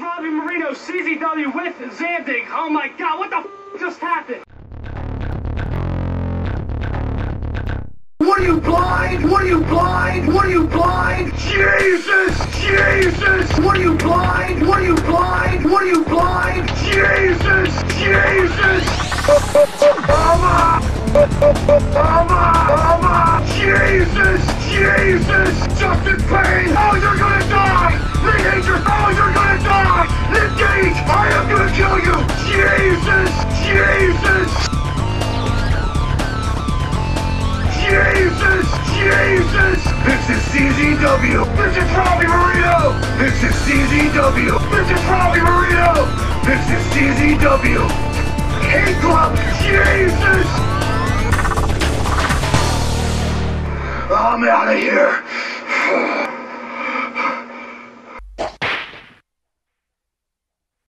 Robbie Mireno, CZW with Zandig. Oh my god, what the just happened? What are you blind? What are you blind? What are you blind? Jesus! Jesus! What are you blind? What are you blind? What are you blind? Jesus! Jesus! Mama! Mama! Mama! Jesus! Jesus! Justice Pain! Jesus! This is CZW! This is Robbie Mireno! This is CZW! This is Robbie Mireno! This is CZW! King Club! Jesus! I'm out of here!